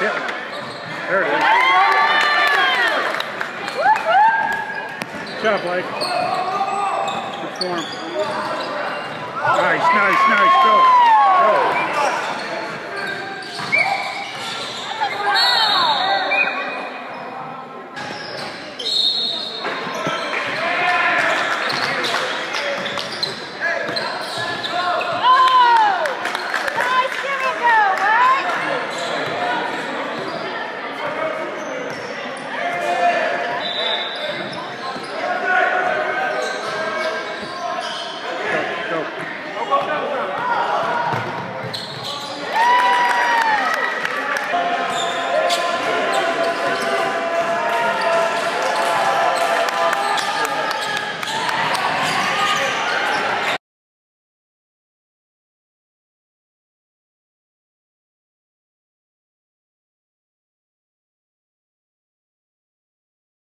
Yeah. There it is. Good job, Blake. Good form. Nice, nice, nice. Go.